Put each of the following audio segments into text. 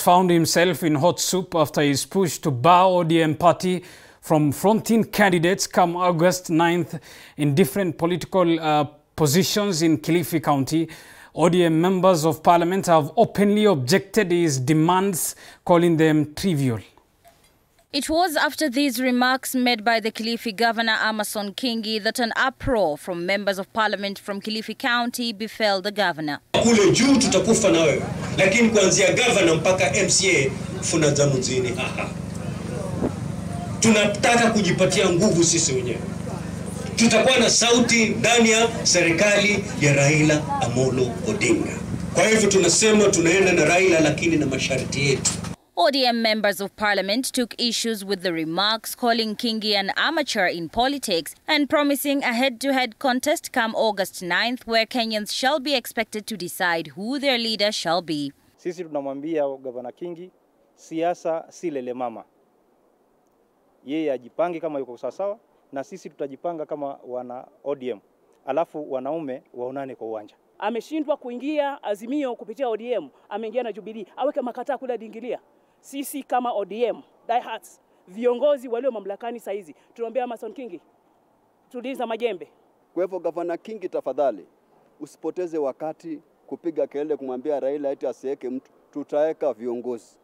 found himself in hot soup after his push to bar ODM party from fronting candidates come August 9th in different political uh, positions in Kilifi County. ODM members of parliament have openly objected his demands, calling them trivial. It was after these remarks made by the Kilifi Governor Amason Kingi that an uproar from members of parliament from Kilifi County befell the governor. Kule juu tutakufa na wewe, lakini kuanzia governor mpaka MCA funa za mzini. Tunataka kujipatia nguvu sisi wenyewe. Tutakuwa na sauti ndani ya serikali ya Raila Amolo Odinga. Kwa hivyo tunasema tunaenda na Raila, lakini na masharti yetu. ODM members of parliament took issues with the remarks, calling Kingi an amateur in politics and promising a head to head contest come August 9th, where Kenyans shall be expected to decide who their leader shall be. Sisi tunamwambia gavana Kingi, siasa si lele mama, yeye ajipange kama yuko sawasawa, na sisi tutajipanga kama wana ODM, alafu wanaume waonane kwa uwanja. Ameshindwa kuingia Azimio kupitia ODM, ameingia na Jubilee, aweke makataa kule adingilia. Sisi kama ODM diehards, viongozi walio mamlakani saa hizi tunaombea Amason Kingi, tuliza majembe. Kwa hivyo gavana Kingi, tafadhali usipoteze wakati kupiga kelele kumwambia Raila eti asiweke mtu. Tutaweka viongozi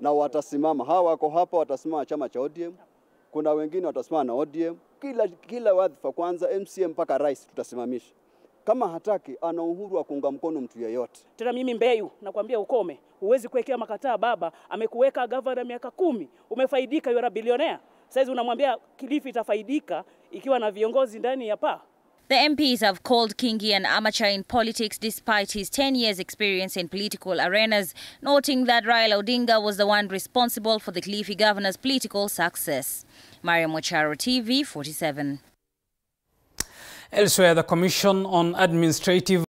na watasimama. Hawa wako hapa, watasimama chama cha ODM, kuna wengine watasimama na ODM, kila, kila wadhifa kwanza MCA mpaka rais tutasimamisha. Kama hataki, ana uhuru wa kuunga mkono mtu yeyote. Tena mimi Mbeyu nakwambia ukome, huwezi kuwekea makataa. Baba amekuweka gavana miaka kumi, umefaidika, yura bilionea. Saizi unamwambia Kilifi itafaidika ikiwa na viongozi ndani ya paa. The MPs have called Kingi an amateur in politics despite his 10 years' experience in political arenas, noting that Raila Odinga was the one responsible for the Kilifi governor's political success. Mariam Wacharo, TV 47. Elsewhere, the Commission on Administrative